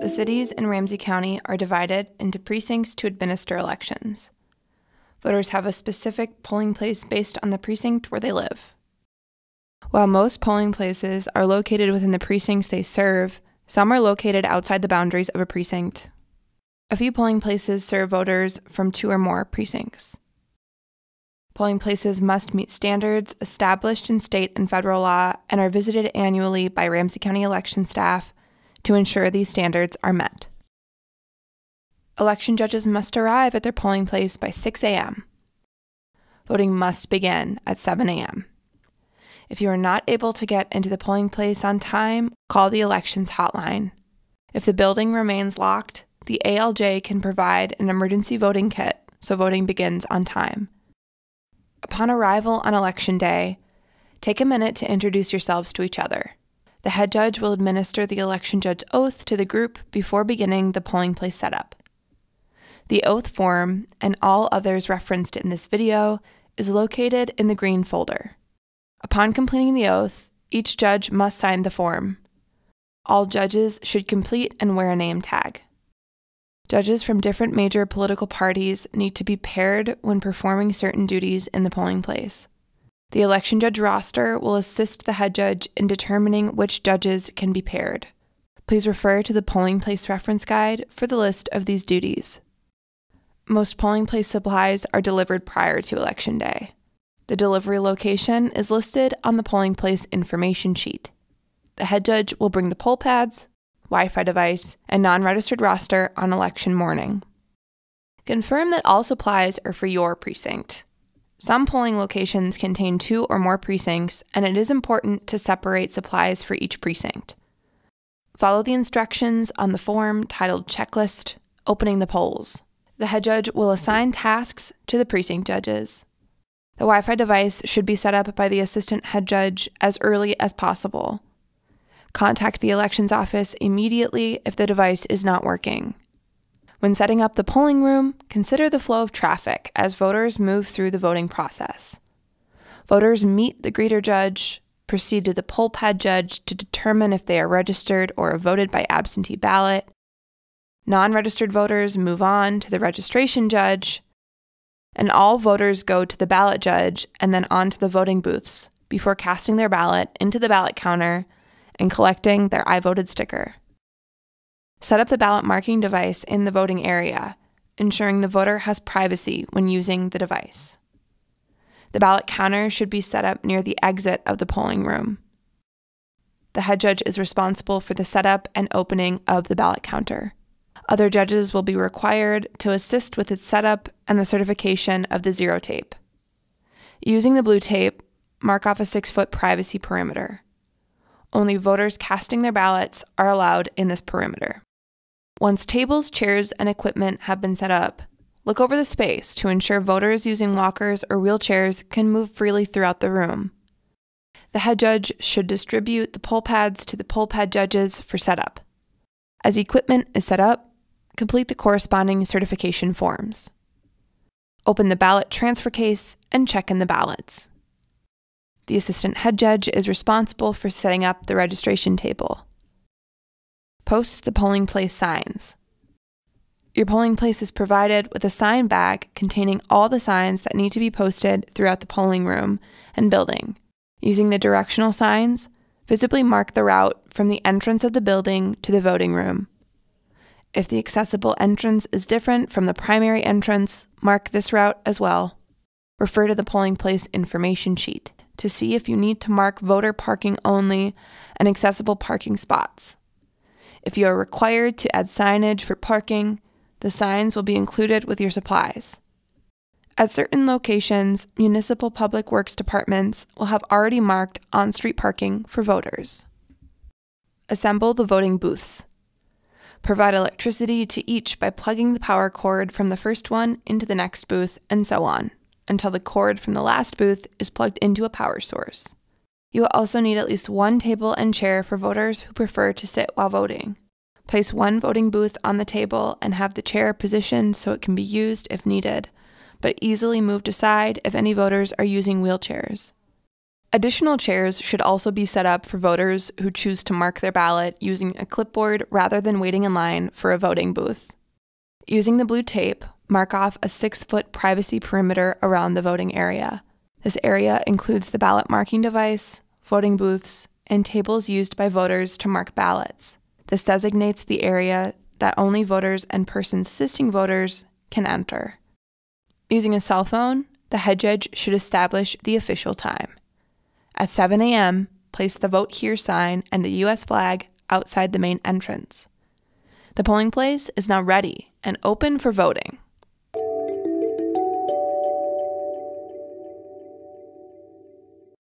The cities in Ramsey County are divided into precincts to administer elections. Voters have a specific polling place based on the precinct where they live. While most polling places are located within the precincts they serve, some are located outside the boundaries of a precinct. A few polling places serve voters from two or more precincts. Polling places must meet standards established in state and federal law and are visited annually by Ramsey County election staff to ensure these standards are met. Election judges must arrive at their polling place by 6 a.m. Voting must begin at 7 a.m. If you are not able to get into the polling place on time, call the elections hotline. If the building remains locked, the ALJ can provide an emergency voting kit so voting begins on time. Upon arrival on election day, take a minute to introduce yourselves to each other. The head judge will administer the election judge oath to the group before beginning the polling place setup. The oath form and all others referenced in this video is located in the green folder. Upon completing the oath, each judge must sign the form. All judges should complete and wear a name tag. Judges from different major political parties need to be paired when performing certain duties in the polling place. The election judge roster will assist the head judge in determining which judges can be paired. Please refer to the polling place reference guide for the list of these duties. Most polling place supplies are delivered prior to election day. The delivery location is listed on the polling place information sheet. The head judge will bring the poll pads, Wi Fi device, and non registered roster on election morning. Confirm that all supplies are for your precinct. Some polling locations contain two or more precincts, and it is important to separate supplies for each precinct. Follow the instructions on the form titled Checklist Opening the Polls. The head judge will assign tasks to the precinct judges. The Wi Fi device should be set up by the assistant head judge as early as possible. Contact the elections office immediately if the device is not working. When setting up the polling room, consider the flow of traffic as voters move through the voting process. Voters meet the greeter judge, proceed to the poll pad judge to determine if they are registered or voted by absentee ballot. Non registered voters move on to the registration judge, and all voters go to the ballot judge and then on to the voting booths before casting their ballot into the ballot counter and collecting their I voted sticker. Set up the ballot marking device in the voting area, ensuring the voter has privacy when using the device. The ballot counter should be set up near the exit of the polling room. The head judge is responsible for the setup and opening of the ballot counter. Other judges will be required to assist with its setup and the certification of the zero tape. Using the blue tape, mark off a six foot privacy perimeter. Only voters casting their ballots are allowed in this perimeter. Once tables, chairs, and equipment have been set up, look over the space to ensure voters using walkers or wheelchairs can move freely throughout the room. The head judge should distribute the poll pads to the poll pad judges for setup. As equipment is set up, complete the corresponding certification forms. Open the ballot transfer case and check in the ballots. The assistant head judge is responsible for setting up the registration table. Post the polling place signs. Your polling place is provided with a sign bag containing all the signs that need to be posted throughout the polling room and building. Using the directional signs, visibly mark the route from the entrance of the building to the voting room. If the accessible entrance is different from the primary entrance, mark this route as well. Refer to the polling place information sheet to see if you need to mark voter parking only and accessible parking spots. If you are required to add signage for parking, the signs will be included with your supplies. At certain locations, municipal public works departments will have already marked on street parking for voters. Assemble the voting booths. Provide electricity to each by plugging the power cord from the first one into the next booth, and so on, until the cord from the last booth is plugged into a power source. You will also need at least one table and chair for voters who prefer to sit while voting. Place one voting booth on the table and have the chair positioned so it can be used if needed, but easily moved aside if any voters are using wheelchairs. Additional chairs should also be set up for voters who choose to mark their ballot using a clipboard rather than waiting in line for a voting booth. Using the blue tape, mark off a six foot privacy perimeter around the voting area. This area includes the ballot marking device, voting booths, and tables used by voters to mark ballots. This designates the area that only voters and persons assisting voters can enter. Using a cell phone, the head judge should establish the official time. At 7 a.m., place the Vote Here sign and the U.S. flag outside the main entrance. The polling place is now ready and open for voting.